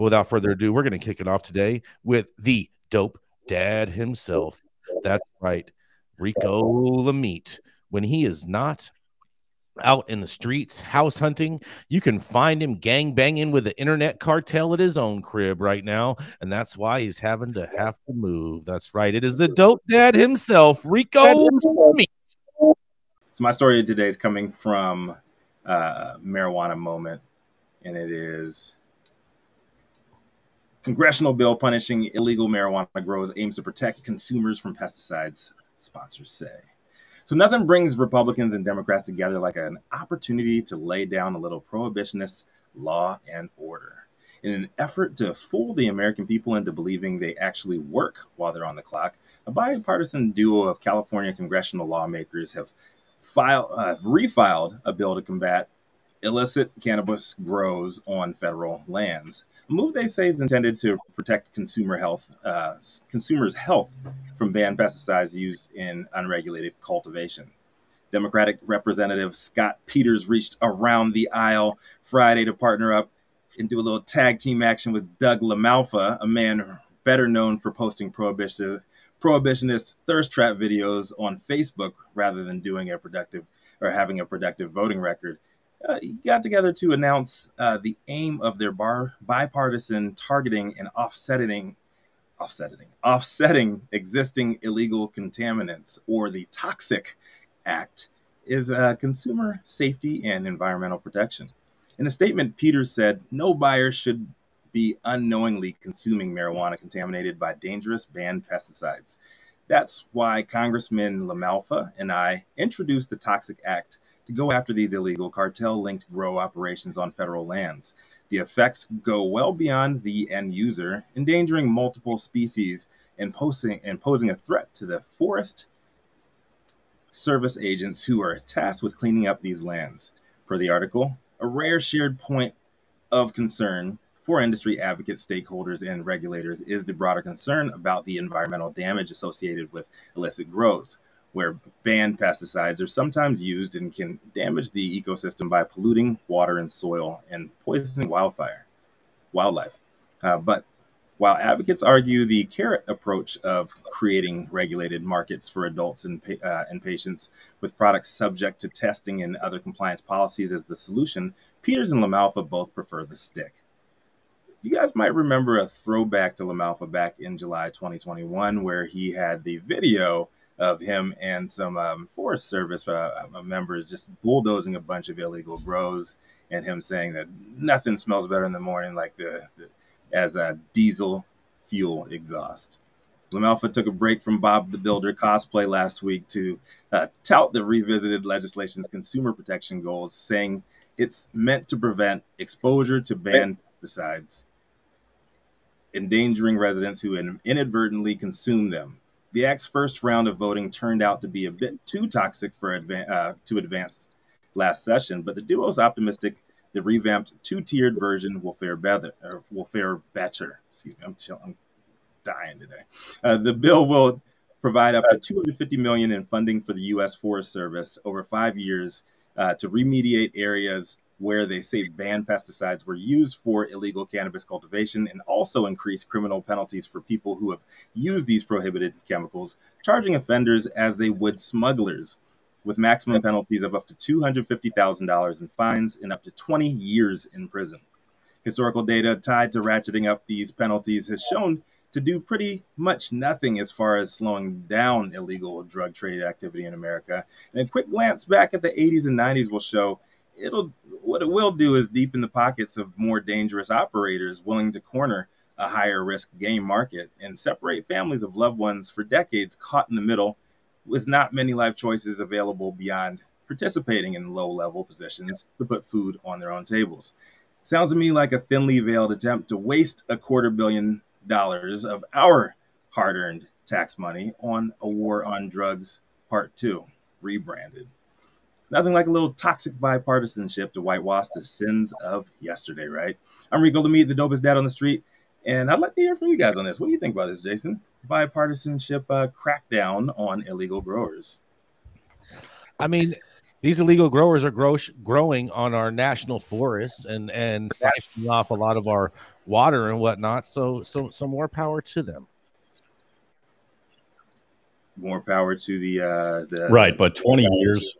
But without further ado, we're going to kick it off today with the dope dad himself. That's right, Rico Lamitte. When he is not out in the streets house hunting. You can find him gang banging with the internet cartel at his own crib right now, and that's why he's having to have to move. That's right. It is the dope dad himself, Rico. So my story today is coming from uh, marijuana moment, and it is congressional bill punishing illegal marijuana grows aims to protect consumers from pesticides. Sponsors say. So nothing brings Republicans and Democrats together like an opportunity to lay down a little prohibitionist law and order. In an effort to fool the American people into believing they actually work while they're on the clock, a bipartisan duo of California congressional lawmakers have filed, uh, refiled a bill to combat illicit cannabis grows on federal lands. Move they say is intended to protect consumer health, uh, consumers' health from banned pesticides used in unregulated cultivation. Democratic Representative Scott Peters reached around the aisle Friday to partner up and do a little tag team action with Doug LaMalfa, a man better known for posting prohibition, prohibitionist thirst trap videos on Facebook rather than doing a productive or having a productive voting record uh, got together to announce uh, the aim of their bar, bipartisan targeting and offsetting, offsetting, offsetting existing illegal contaminants, or the Toxic Act, is uh, consumer safety and environmental protection. In a statement, Peters said no buyer should be unknowingly consuming marijuana contaminated by dangerous banned pesticides. That's why Congressman LaMalfa and I introduced the Toxic Act to go after these illegal cartel linked grow operations on federal lands. The effects go well beyond the end user, endangering multiple species and posing, and posing a threat to the forest service agents who are tasked with cleaning up these lands. Per the article, a rare shared point of concern for industry advocates, stakeholders, and regulators is the broader concern about the environmental damage associated with illicit grows where banned pesticides are sometimes used and can damage the ecosystem by polluting water and soil and poisoning wildfire, wildlife. Uh, but while advocates argue the carrot approach of creating regulated markets for adults and, uh, and patients with products subject to testing and other compliance policies as the solution, Peters and LaMalfa both prefer the stick. You guys might remember a throwback to LaMalfa back in July 2021, where he had the video of him and some um, Forest Service uh, uh, members just bulldozing a bunch of illegal grows, and him saying that nothing smells better in the morning like the, the as a diesel fuel exhaust. LaMalfa took a break from Bob the Builder cosplay last week to uh, tout the revisited legislation's consumer protection goals, saying it's meant to prevent exposure to banned pesticides, endangering residents who inadvertently consume them. The act's first round of voting turned out to be a bit too toxic for uh, to advance last session, but the duo is optimistic the revamped two-tiered version will fare better. Will fare better. Excuse me, I'm, chill, I'm dying today. Uh, the bill will provide up to 250 million in funding for the U.S. Forest Service over five years uh, to remediate areas where they say banned pesticides were used for illegal cannabis cultivation and also increase criminal penalties for people who have used these prohibited chemicals, charging offenders as they would smugglers, with maximum penalties of up to $250,000 in fines and up to 20 years in prison. Historical data tied to ratcheting up these penalties has shown to do pretty much nothing as far as slowing down illegal drug trade activity in America. And a quick glance back at the 80s and 90s will show it'll what it will do is deepen the pockets of more dangerous operators willing to corner a higher risk game market and separate families of loved ones for decades caught in the middle with not many life choices available beyond participating in low level positions to put food on their own tables. Sounds to me like a thinly veiled attempt to waste a quarter billion dollars of our hard earned tax money on a war on drugs part two, rebranded. Nothing like a little toxic bipartisanship to whitewash the sins of yesterday, right? I'm Rico Lamitte the dopest dad on the street, and I'd like to hear from you guys on this. What do you think about this, Jason? Bipartisanship uh, crackdown on illegal growers. I mean, these illegal growers are grow- growing on our national forests and and siphoning off a lot of our water and whatnot. So so so more power to them. More power to the uh the Right, but 20 years,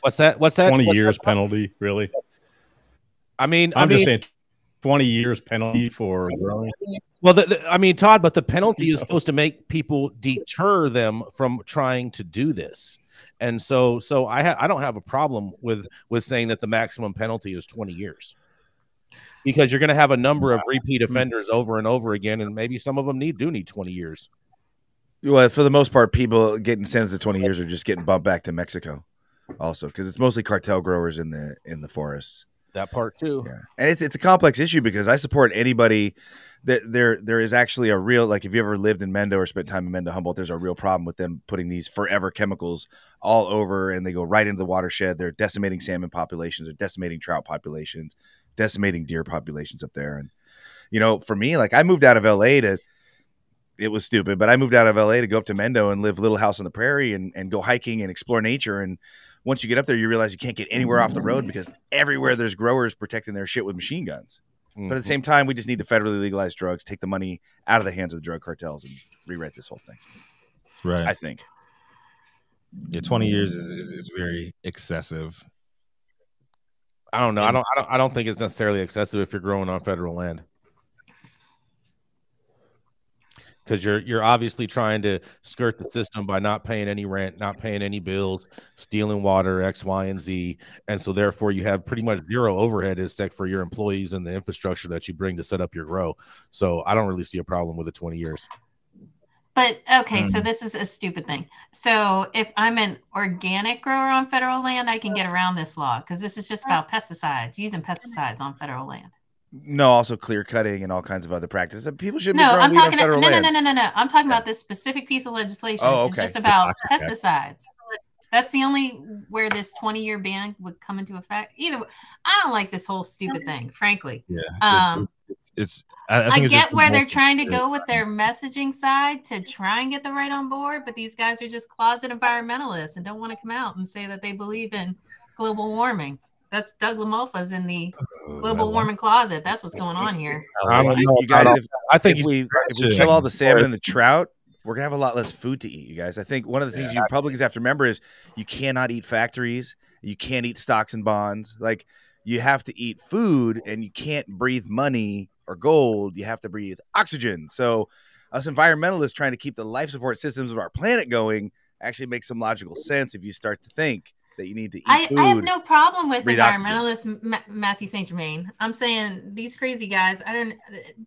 What's that? What's that? 20 What's years that? penalty, really? I mean, I I'm mean, just saying 20 years penalty for growing. well, the, the- I mean, Todd, but the penalty is supposed to make people deter them from trying to do this. And so, so I ha- I don't have a problem with with saying that the maximum penalty is 20 years. Because you're going to have a number of repeat mm-hmm. offenders over and over again, and maybe some of them need do need 20 years. Well, for the most part, people getting sentenced to 20 years are just getting bumped back to Mexico, also because it's mostly cartel growers in the in the forests. That part too. Yeah, and it's it's a complex issue because I support anybody that there there is actually a real like if you ever lived in Mendo or spent time in Mendo Humboldt, there's a real problem with them putting these forever chemicals all over and they go right into the watershed. They're decimating salmon populations, they're decimating trout populations, decimating deer populations up there. And you know, for me, like I moved out of LA to it was stupid, but I moved out of LA to go up to Mendo and live Little House on the Prairie and, and go hiking and explore nature. And once you get up there, you realize you can't get anywhere off the road because everywhere there's growers protecting their shit with machine guns. But at the mm-hmm. same time, we just need to federally legalize drugs, take the money out of the hands of the drug cartels, and rewrite this whole thing. Right. I think. yeah, 20 years is, is, is very excessive. I don't know. I don't, I don't. I don't think it's necessarily excessive if you're growing on federal land, because you're you're obviously trying to skirt the system by not paying any rent, not paying any bills, stealing water, X, Y, and Z, and so therefore you have pretty much zero overhead except for your employees and the infrastructure that you bring to set up your grow. So I don't really see a problem with the 20 years. But okay, so hmm. this is a stupid thing. So if I'm an organic grower on federal land, I can get around this law because this is just about pesticides, using pesticides on federal land. No, also clear cutting and all kinds of other practices. People shouldn't No, be growing I'm weed on talking. No, federal no, no, land. no, no, no. I'm talking Yeah. about this specific piece of legislation. Oh, It's okay. just about toxic pesticides. That's the only where this 20 year ban would come into effect. Either way, I don't like this whole stupid thing, frankly. Yeah. Um, it's, it's, it's, it's I, I I, think it's get the where they're trying to go with their messaging side to try and get the right on board, but these guys are just closet environmentalists and don't want to come out and say that they believe in global warming. That's Doug LaMalfa's in the Oh, global warming closet. That's what's going on here. I don't know you guys, about- if, I think if we if we kill all the salmon and the trout, we're gonna have a lot less food to eat, you guys. I think one of the things you Republicans have to remember is you cannot eat factories, you can't eat stocks and bonds. Like you have to eat food, and you can't breathe money or gold. You have to breathe oxygen. So, us environmentalists trying to keep the life support systems of our planet going actually makes some logical sense if you start to think that you need to eat I, food. I have no problem with environmentalist Ma- Matthew St. Germain. I'm saying these crazy guys, I don't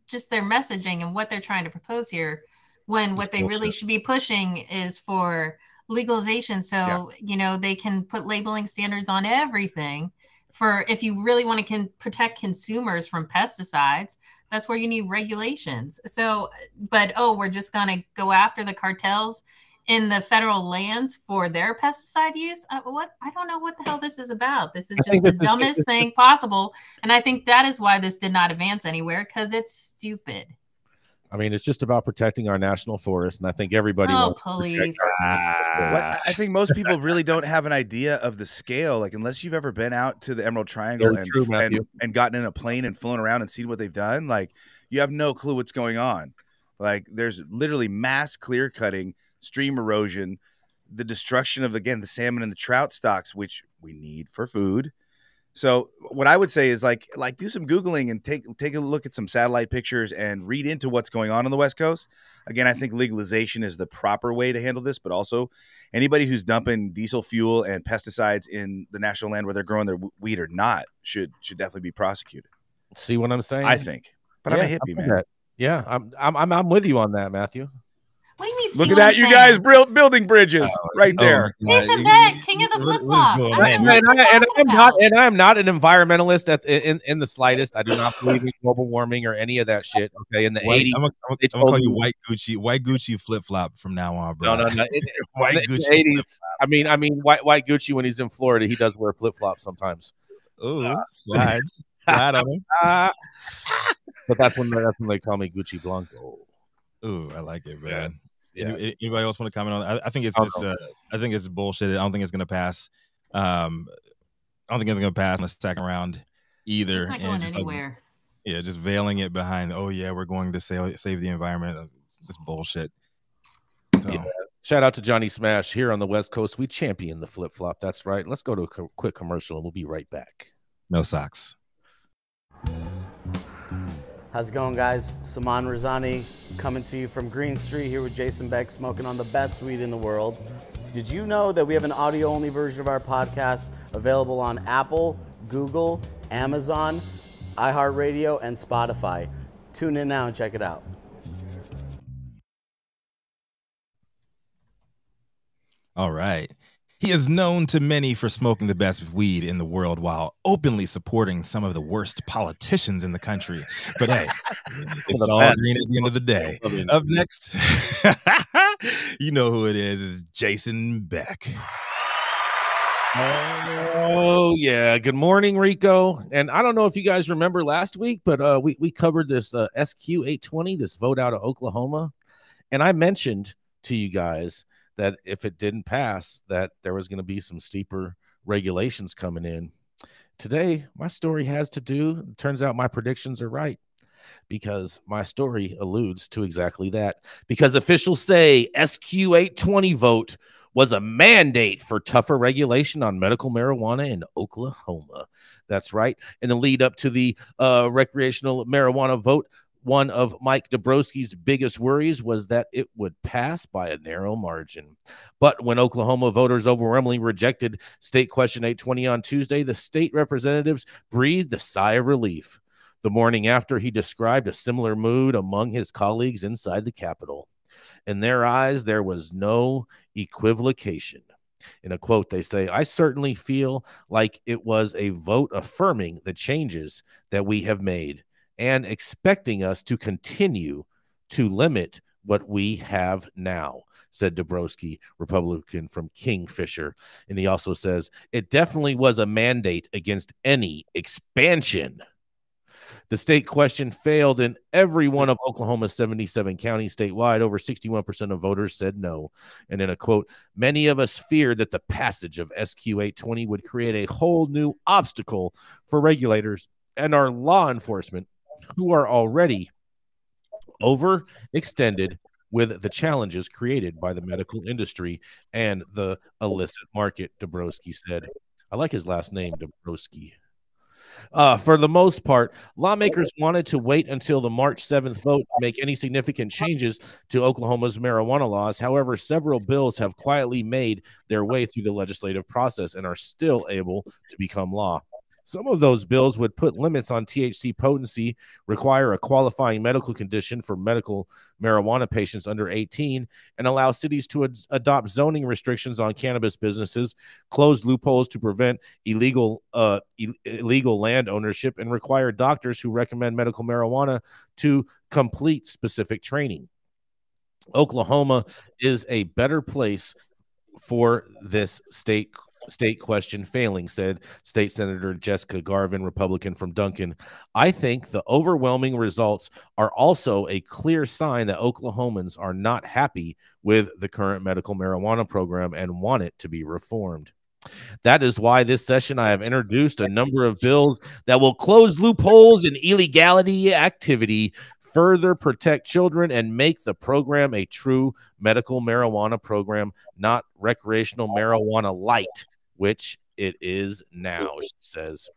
just their messaging and what they're trying to propose here when what It's they really should be pushing is for legalization so Yeah. you know they can put labeling standards on everything for if you really want to can protect consumers from pesticides that's where you need regulations so but oh we're just going to go after the cartels in the federal lands for their pesticide use. Uh, what I don't know what the hell this is about. This is just the this is- dumbest thing possible, and I think that is why this did not advance anywhere because it's stupid. I mean, it's just about protecting our national forest, and I think everybody. Oh, wants to protect please! Ah, Well, I- I think most people really don't have an idea of the scale. Like, unless you've ever been out to the Emerald Triangle and, true, and and gotten in a plane and flown around and seen what they've done, like, you have no clue what's going on. Like, there's literally mass clear cutting, stream erosion, the destruction of again the salmon and the trout stocks, which we need for food. So, what I would say is like, like do some googling and take take a look at some satellite pictures and read into what's going on on the West Coast. Again, I think legalization is the proper way to handle this, but also anybody who's dumping diesel fuel and pesticides in the national land where they're growing their weed or not should should definitely be prosecuted. See what I'm saying? I think. But I'm a hippie, with man. Yeah, I'm, I'm I'm I'm with you on that, Matthew. What do you mean? Look at that, you saying? guys buil- building bridges oh, right oh there. my God. Jason Beck, king of the flip what flop. is going I on? don't And, and, and I'm not and I'm not an environmentalist at in, in the slightest. I do not believe in global warming or any of that shit. Okay, in the White, 80s. I'm gonna I'm they gonna call you you- white Gucci, white Gucci flip flop from now on, bro. No, no, no. In, white in the Gucci. 80s. I mean, I mean, white white Gucci when he's in Florida, he does wear flip flops sometimes. Ooh, uh, slides, slide on him. but that's when that's when they call me Gucci Blanco. Ooh, I like it, man. Yeah. Anybody else want to comment on? that? I, I think it's Oh, just. Uh, I think it's bullshit. I don't think it's gonna pass. Um, I don't think it's gonna pass in the second round either. It's not and going just, like, anywhere. yeah, just veiling it behind. Oh yeah, we're going to save save the environment. It's just bullshit. So, Yeah. Shout out to Johnny Smash here on the West Coast. We champion the flip flop. That's right. Let's go to a co- quick commercial and we'll be right back. no socks. How's it going, guys? Saman Razani coming to you from Green Street here with Jason Beck, smoking on the best weed in the world. Did you know that we have an audio only version of our podcast available on Apple, Google, Amazon, iHeartRadio, and Spotify? Tune in now and check it out. All right. He is known to many for smoking the best weed in the world while openly supporting some of the worst politicians in the country. But hey, it's all best. green at the end of the day. Up next, you know who it is, is Jason Beck. Oh yeah. Good morning, Rico. And I don't know if you guys remember last week, but uh, we we covered this uh, SQ 820, this vote out of Oklahoma, and I mentioned to you guys that if it didn't pass, that there was going to be some steeper regulations coming in. Today, my story has to do. Turns out my predictions are right because my story alludes to exactly that. Because officials say SQ 820 vote was a mandate for tougher regulation on medical marijuana in Oklahoma. That's right. In the lead up to the uh, recreational marijuana vote, one of Mike Dabrowski's biggest worries was that it would pass by a narrow margin. But when Oklahoma voters overwhelmingly rejected State Question 820 on Tuesday, the state representatives breathed a sigh of relief. The morning after, he described a similar mood among his colleagues inside the Capitol. In their eyes, there was no equivocation. In a quote, they say, I certainly feel like it was a vote affirming the changes that we have made and expecting us to continue to limit what we have now, said Dabrowski, Republican from Kingfisher. And he also says, it definitely was a mandate against any expansion. The state question failed in every one of Oklahoma's 77 counties statewide. Over 61% of voters said no. And in a quote, many of us feared that the passage of SQ 820 would create a whole new obstacle for regulators and our law enforcement who are already overextended with the challenges created by the medical industry and the illicit market, Dabrowski said. I like his last name, Dabrowski. Uh, for the most part, lawmakers wanted to wait until the March 7th vote to make any significant changes to Oklahoma's marijuana laws. However, several bills have quietly made their way through the legislative process and are still able to become law. Some of those bills would put limits on THC potency, require a qualifying medical condition for medical marijuana patients under 18, and allow cities to ad- adopt zoning restrictions on cannabis businesses, close loopholes to prevent illegal uh, Ill- illegal land ownership, and require doctors who recommend medical marijuana to complete specific training. Oklahoma is a better place for this state state question failing, said State Senator Jessica Garvin, Republican from Duncan. I think the overwhelming results are also a clear sign that Oklahomans are not happy with the current medical marijuana program and want it to be reformed. That is why this session I have introduced a number of bills that will close loopholes in illegality activity, further protect children, and make the program a true medical marijuana program, not recreational marijuana light, which it is now, she says.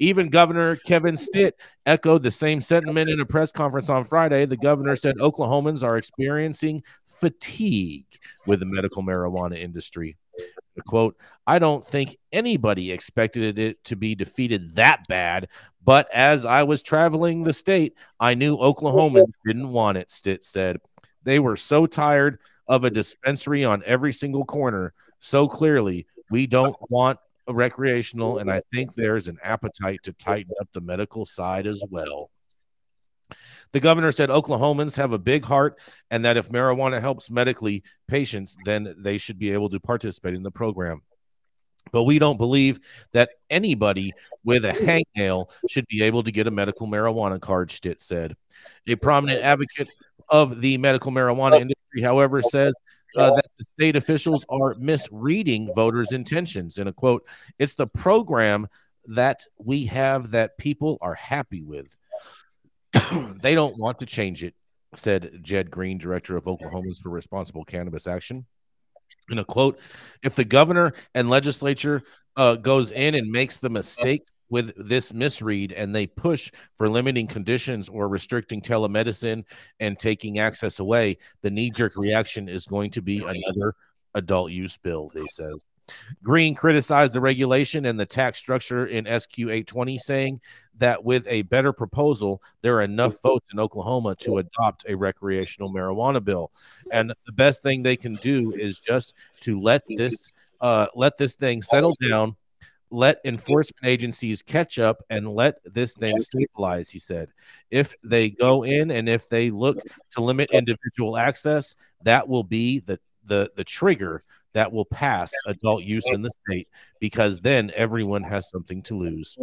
Even Governor Kevin Stitt echoed the same sentiment in a press conference on Friday. The governor said Oklahomans are experiencing fatigue with the medical marijuana industry. The quote, I don't think anybody expected it to be defeated that bad, but as I was traveling the state, I knew Oklahomans didn't want it, Stitt said. They were so tired of a dispensary on every single corner so clearly. We don't want a recreational, and I think there's an appetite to tighten up the medical side as well. The governor said Oklahomans have a big heart and that if marijuana helps medically patients, then they should be able to participate in the program. But we don't believe that anybody with a hangnail should be able to get a medical marijuana card, Stitt said. A prominent advocate of the medical marijuana industry, however, says uh, that the state officials are misreading voters' intentions. In a quote, it's the program that we have that people are happy with. they don't want to change it, said Jed Green, director of Oklahomans for Responsible Cannabis Action. In a quote, if the governor and legislature uh, goes in and makes the mistakes with this misread and they push for limiting conditions or restricting telemedicine and taking access away, the knee jerk reaction is going to be another adult use bill, they says. Green criticized the regulation and the tax structure in SQ 820, saying that with a better proposal, there are enough votes in Oklahoma to adopt a recreational marijuana bill. And the best thing they can do is just to let this uh, let this thing settle down, let enforcement agencies catch up, and let this thing stabilize. He said, if they go in and if they look to limit individual access, that will be the the the trigger that will pass adult use in the state because then everyone has something to lose.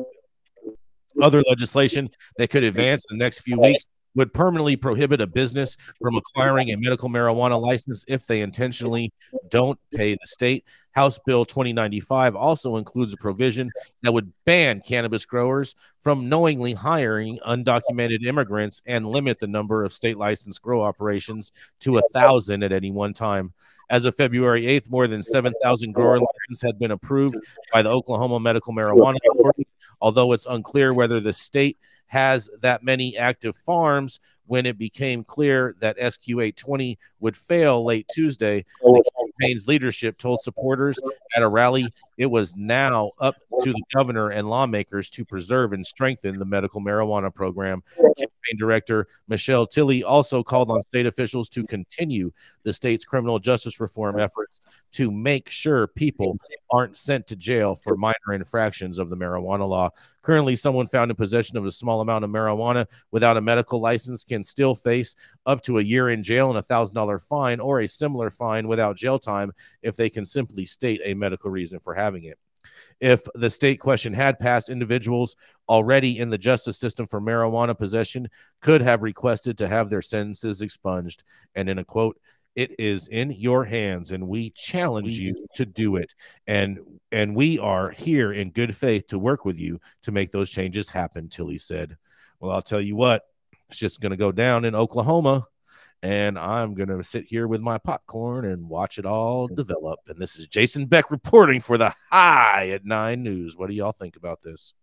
Other legislation that could advance in the next few weeks would permanently prohibit a business from acquiring a medical marijuana license if they intentionally don't pay the state. House Bill 2095 also includes a provision that would ban cannabis growers from knowingly hiring undocumented immigrants and limit the number of state licensed grow operations to a thousand at any one time. As of February 8th, more than 7,000 grower licenses had been approved by the Oklahoma Medical Marijuana Authority, although it's unclear whether the state has that many active farms when it became clear that SQ 820 would fail late Tuesday. The oh, campaign's leadership told supporters at a rally it was now up to the governor and lawmakers to preserve and strengthen the medical marijuana program. Campaign director Michelle Tilley also called on state officials to continue the state's criminal justice reform efforts to make sure people aren't sent to jail for minor infractions of the marijuana law. Currently, someone found in possession of a small amount of marijuana without a medical license can still face up to a year in jail and a thousand dollar fine or a similar fine without jail time if they can simply state a medical reason for having it. If the state question had passed, individuals already in the justice system for marijuana possession could have requested to have their sentences expunged. And in a quote, it is in your hands and we challenge you to do it and and we are here in good faith to work with you to make those changes happen tilley said well i'll tell you what it's just going to go down in oklahoma and i'm going to sit here with my popcorn and watch it all mm-hmm. develop. And this is jason beck reporting for the high at nine news. What do y'all think about this